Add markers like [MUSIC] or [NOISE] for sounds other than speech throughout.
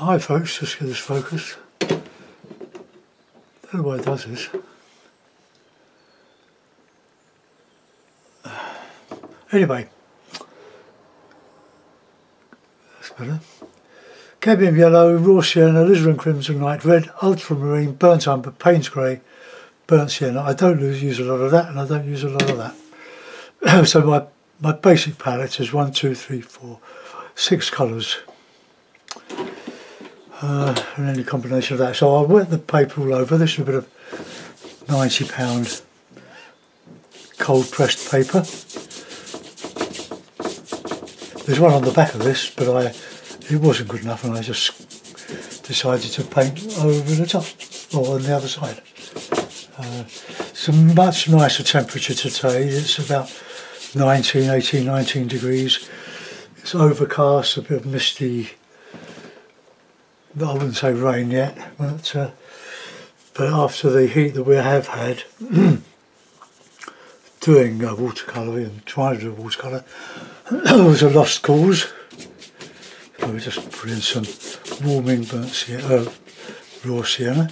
Hi folks, just get this focused. Don't know why it does this. Anyway, that's better. Cadmium yellow, raw sienna, alizarin crimson, light red, ultramarine, burnt umber, Payne's grey, burnt sienna. I don't use a lot of that and I don't use a lot of that. [COUGHS] so my, my basic palette is one, two, three, four, six colours. Uh, and any combination of that. So I'll wet the paper all over. This is a bit of £90 cold pressed paper. There's one on the back of this, but I it wasn't good enough and I just decided to paint over the top, or on the other side. Uh, it's a much nicer temperature today. It's about 19, 18, 19 degrees. It's overcast, a bit of misty I wouldn't say rain yet, but uh, but after the heat that we have had, [CLEARS THROAT] doing uh, watercolour and trying to do watercolour [CLEARS THROAT] it was a lost cause. So we just put in some warming burnt sienna, uh, raw sienna.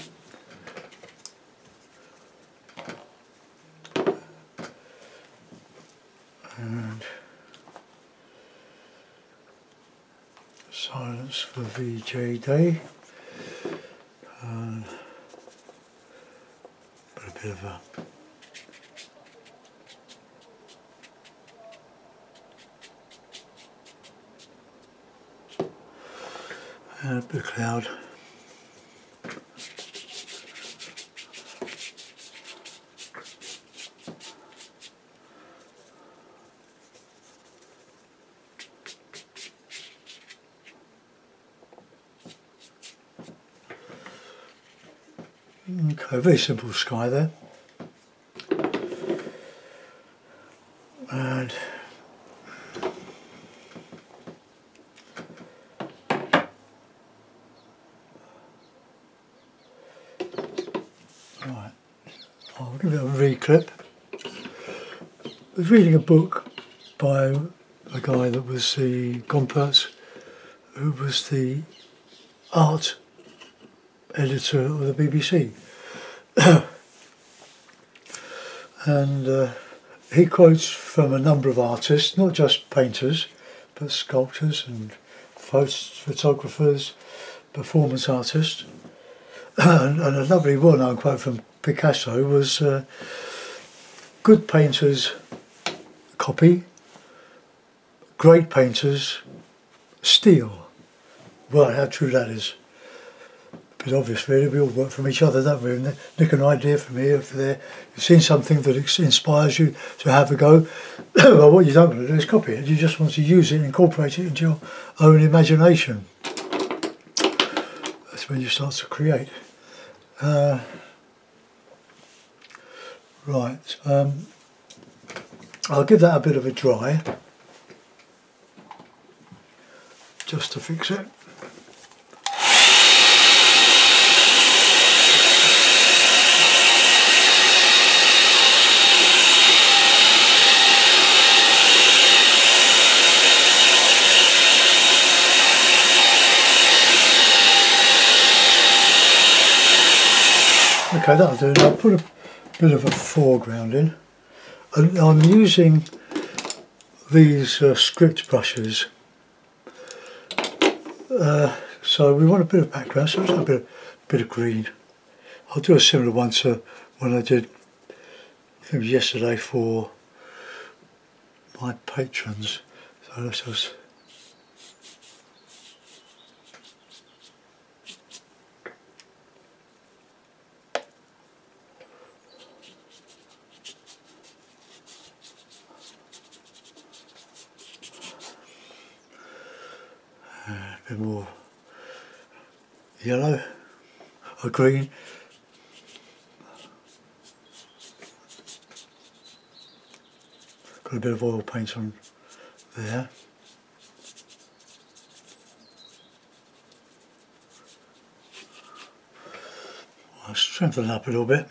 Silence for VJ Day. Uh, but a bit of a of cloud. Okay, very simple sky there. And right, I'll give it a reclip. I was reading a book by a guy that was the Gompertz, who was the art editor of the BBC. [COUGHS] and uh, he quotes from a number of artists, not just painters, but sculptors and photographers, performance artists. [COUGHS] and, and a lovely one I quote from Picasso was uh, good painters copy, great painters steal. Well, how true that is because obviously we all work from each other, don't we? And nick an idea from here, if there, you've seen something that inspires you to have a go, [COUGHS] well, what you don't want to do is copy it. You just want to use it, incorporate it into your own imagination. That's when you start to create. Uh, right, um, I'll give that a bit of a dry, just to fix it. Okay, that'll do. I'll put a bit of a foreground in. And I'm using these uh, script brushes. Uh, so we want a bit of background, so it's a bit, bit of green. I'll do a similar one to when I did, I think yesterday for my patrons. So let's just [SIGHS] bit more yellow or green. Got a bit of oil paint on there. I'll strengthen up a little bit.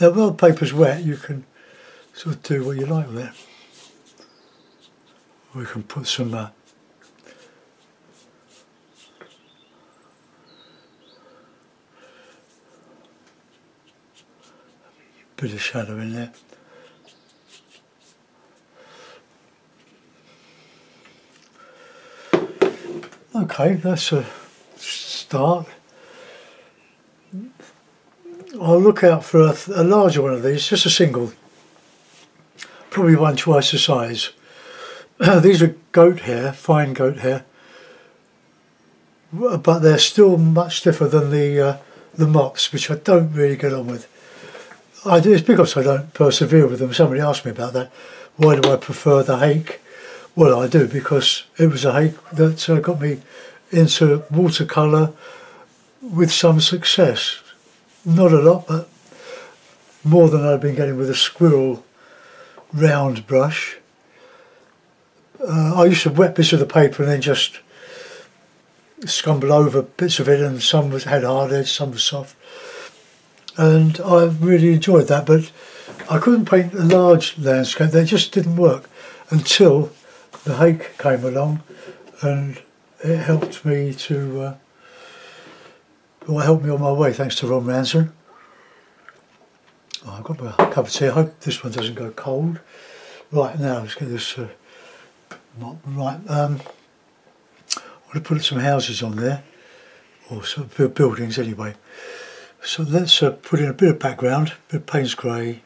Now, while the paper's wet, you can sort of do what you like with it. We can put some uh, bit of shadow in there. Okay, that's a start. I'll look out for a, a, larger one of these, just a single, probably one twice the size. [CLEARS THROAT] these are goat hair, fine goat hair, but they're still much stiffer than the uh, the mops, which I don't really get on with. I do, it's because I don't persevere with them. Somebody asked me about that. Why do I prefer the hake? Well, I do because it was a hake that uh, got me into watercolour with some success. Not a lot, but more than I've been getting with a squirrel round brush. Uh, I used to wet bits of the paper and then just scumble over bits of it and some was had hard edge, some was soft and I really enjoyed that. But I couldn't paint a large landscape; they just didn't work until the hake came along, and it helped me to. Uh, it helped me on my way, thanks to Ron Ranson. Oh, I've got my cup of tea. I hope this one doesn't go cold. Right now, let's get this. Uh, right. Um, I want to put some houses on there, or some buildings anyway. So let's uh, put in a bit of background, a bit of Payne's grey.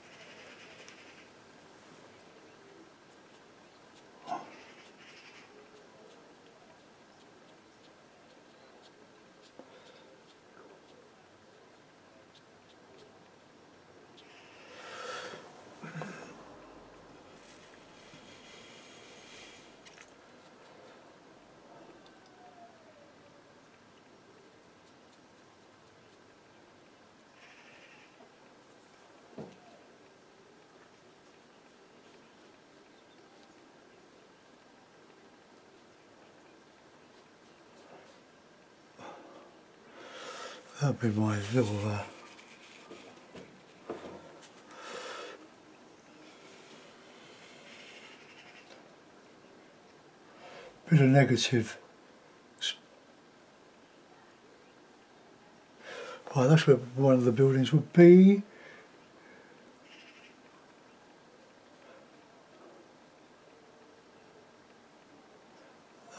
That'll be my little uh, bit of negative. Well, that's where one of the buildings would be.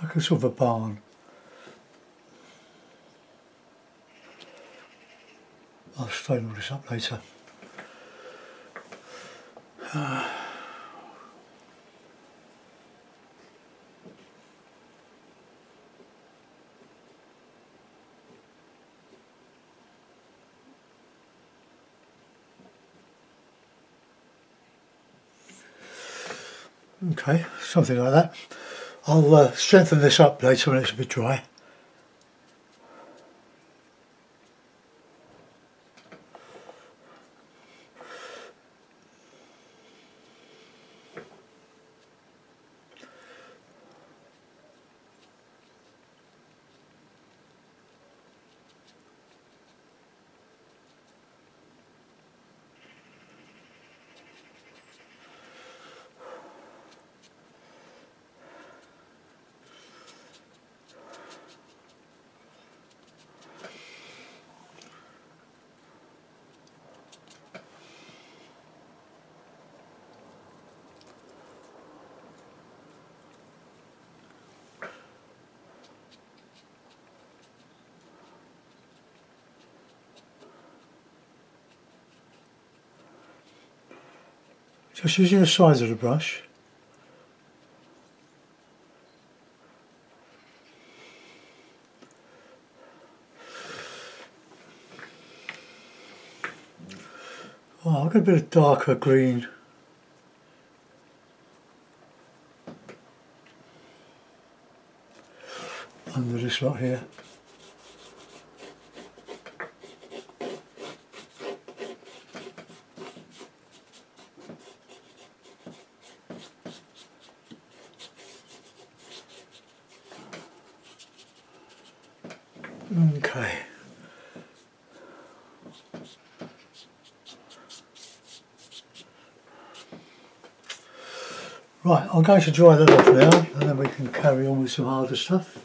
Like a sort of a barn. I'll straighten all this up later. [SIGHS] Okay, something like that. I'll uh, strengthen this up later when it's a bit dry. Just using the sides of the brush. Oh, I've got a bit of darker green. Under this lot here. Okay. Right, I'm going to dry that off now and then we can carry on with some harder stuff.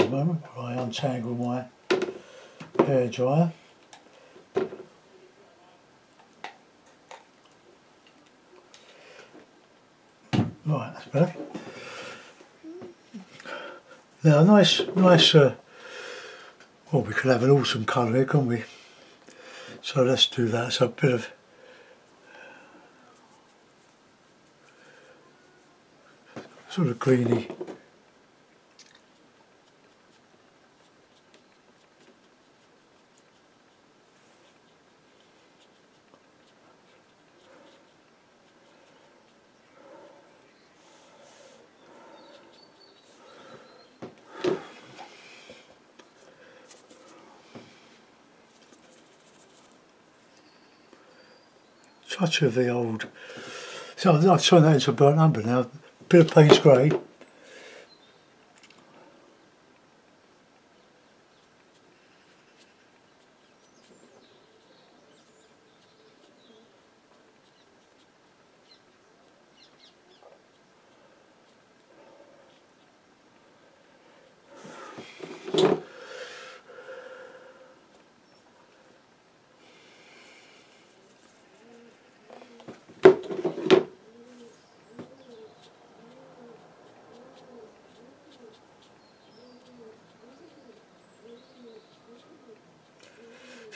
A moment while I untangle my hair dryer. Right, that's better. Now, nice, nice. Uh, well, we could have an awesome colour here, couldn't we? So let's do that. So a bit of sort of greeny. Touch of the old. So I've turned that into a burnt umber now. Bit of Payne's Grey.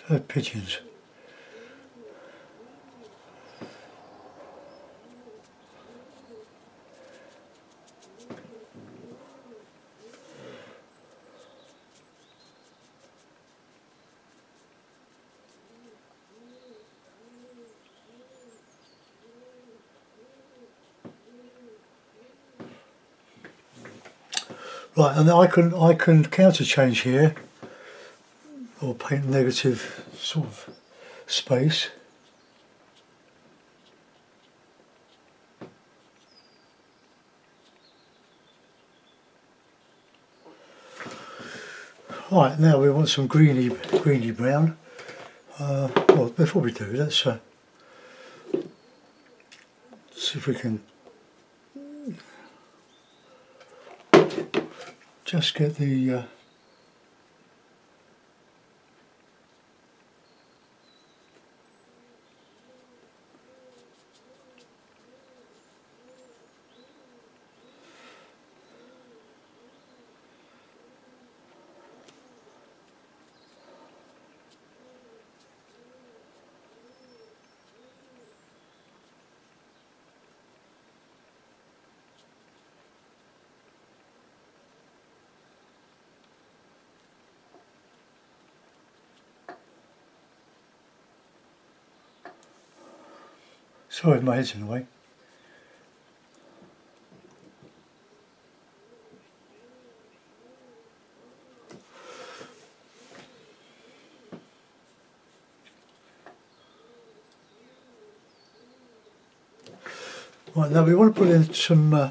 So pigeons. Right, and I can I can counter change here or paint negative sort of space. Right, now we want some greeny, greeny brown. Uh, well, before we do, let's uh, see if we can just get the uh, Sorry, my head's in the way. Right, now we want to put in some uh,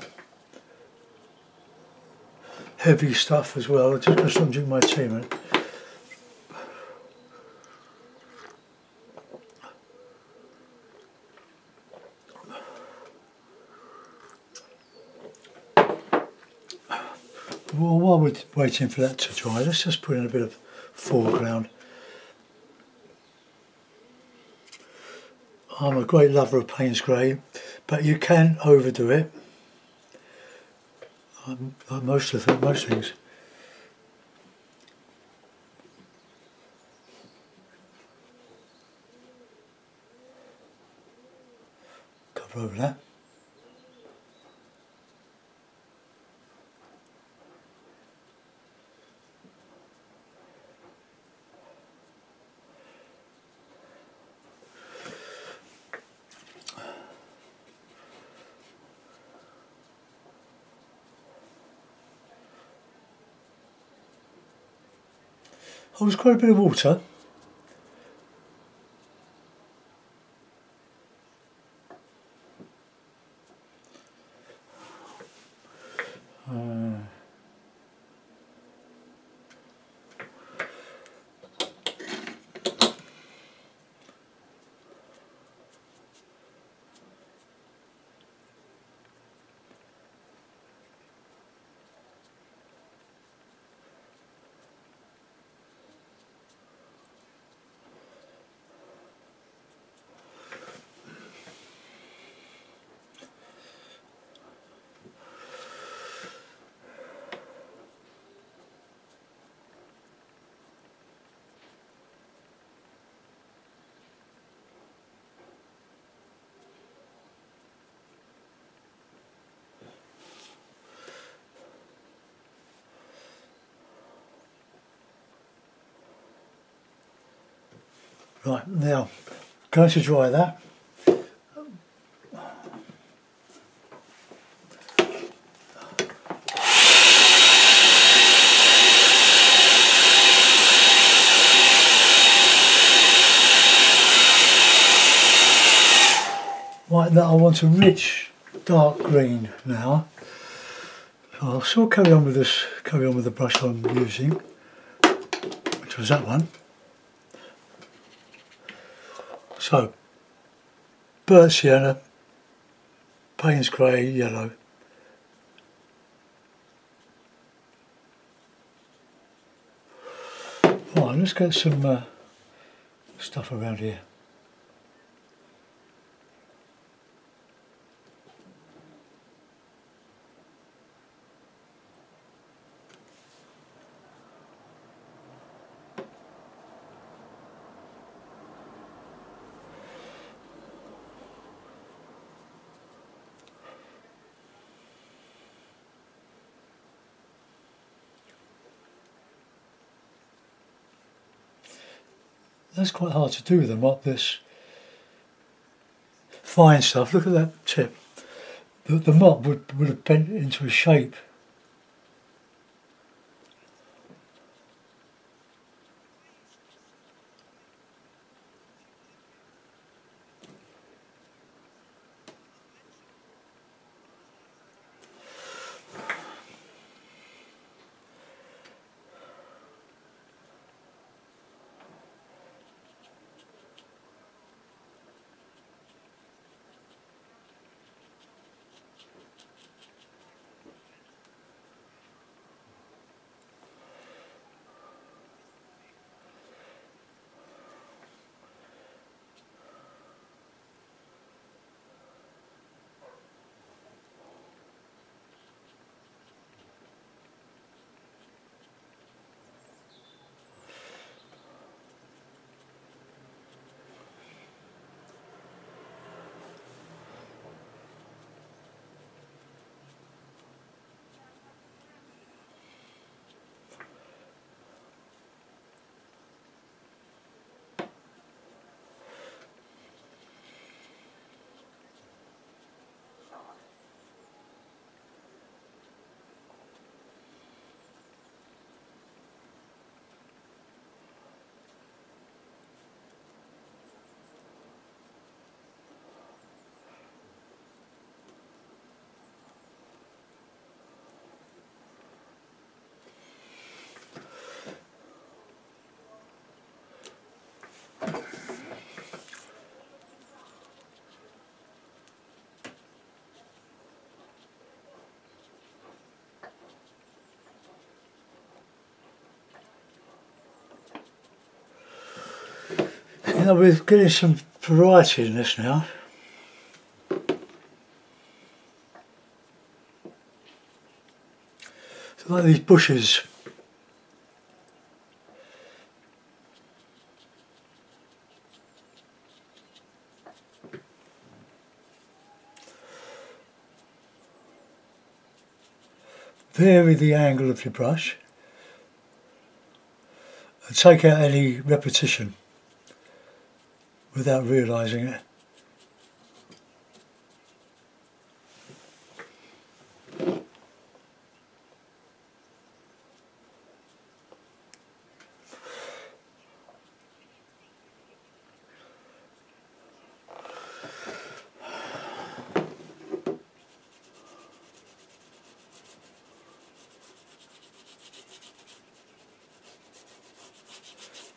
heavy stuff as well. Just to my tea a Well, while we're waiting for that to dry, let's just put in a bit of foreground. I'm a great lover of Payne's Grey, but you can overdo it. Um, like most of the, most things. Cover over that. Holds quite a bit of water. Right, now, going to dry that. Right, now I want a rich dark green now. So I'll still carry on with this, carry on with the brush I'm using, which was that one. So, burnt sienna, Payne's grey, yellow. Right, let's get some uh, stuff around here. That's quite hard to do with them, up this fine stuff. Look at that tip. The, the mop would, would have bent into a shape. You know, we're getting some variety in this now. So like these bushes. Vary the angle of your brush and take out any repetition without realising it.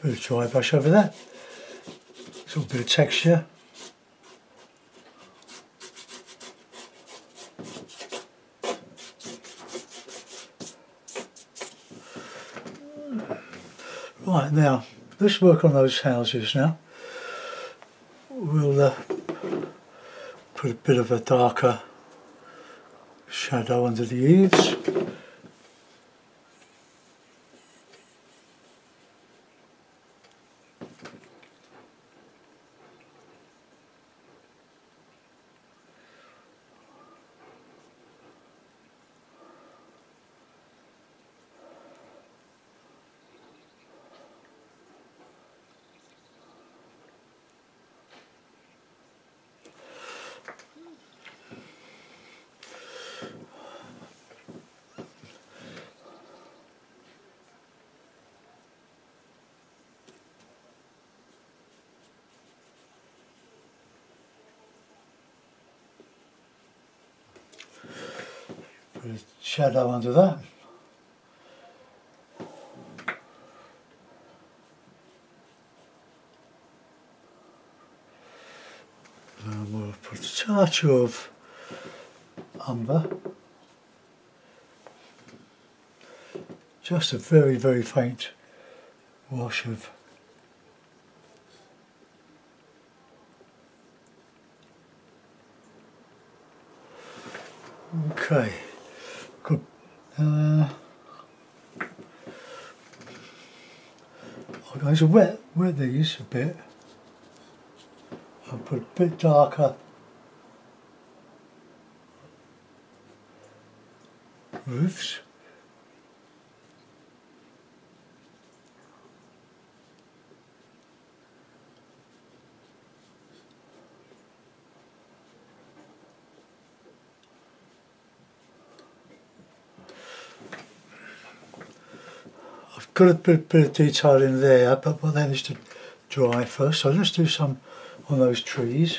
Bit of dry brush over there. All a bit of texture. Right now, let's work on those houses now. We'll uh, put a bit of a darker shadow under the eaves. Shadow under that. And we'll put a touch of umber. Just a very, very faint wash of Okay. Good. Uh, Going to wet, wet these a bit. I'll put a bit darker roofs. I've got a bit, bit of detail in there, but what then is to dry first. So let's do some on those trees.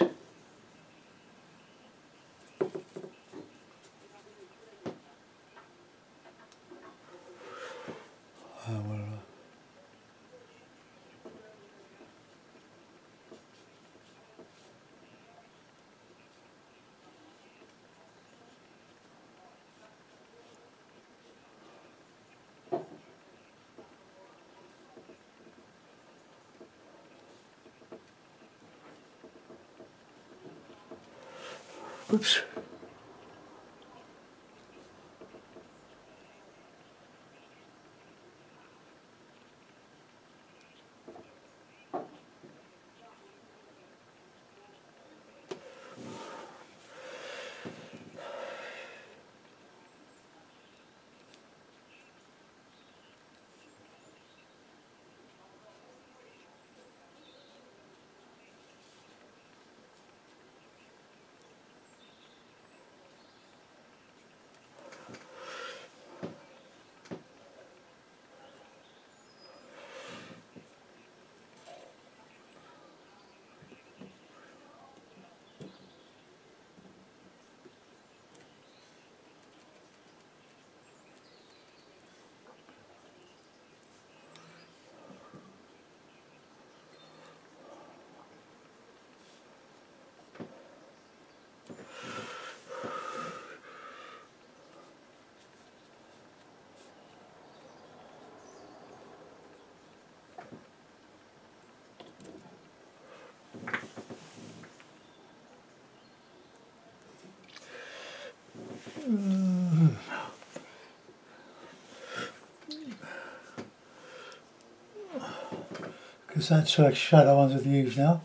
Oops. Because that's a shadow under the eaves now.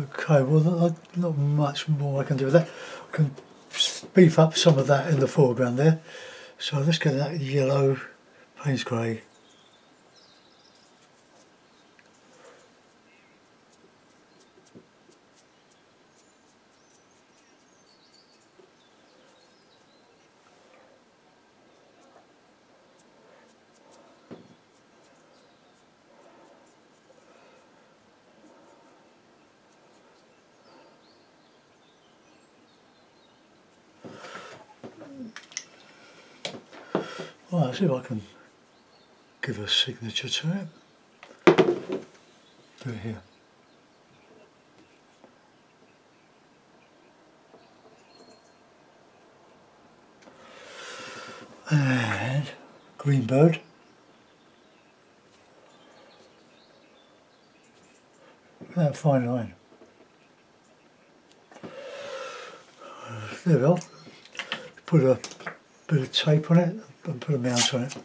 Okay, well not, much more I can do with that. I can beef up some of that in the foreground there. So let's get that yellow Payne's grey see if I can give a signature to it. Do it here. And green bird. That fine line. There we are. Put a bit of tape on it and put a mount on it.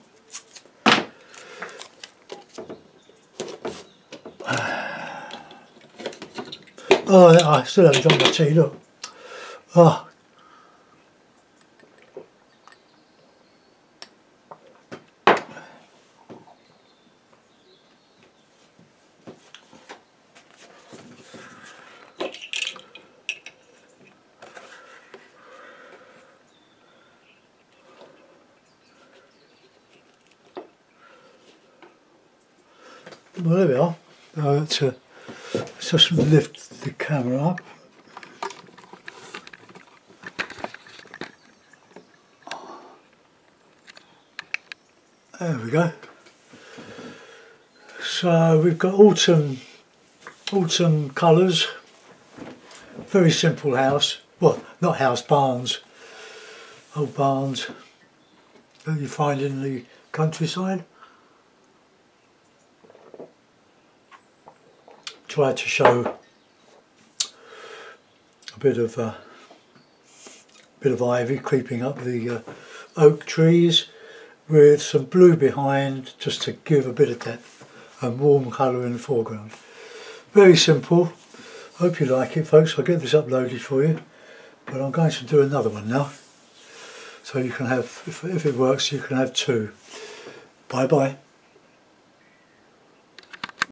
[SIGHS] Oh, I still haven't got my tea, look. Oh. Well, there we are. Uh, to, let's just lift the camera up. There we go. So we've got autumn, autumn colours. Very simple house. Well, not house, barns. Old barns that you find in the countryside. Try to show a bit of uh, bit of ivy creeping up the uh, oak trees with some blue behind just to give a bit of depth and warm colour in the foreground. Very simple. Hope you like it folks. I'll get this uploaded for you but I'm going to do another one now so you can have if, if it works you can have two. Bye bye.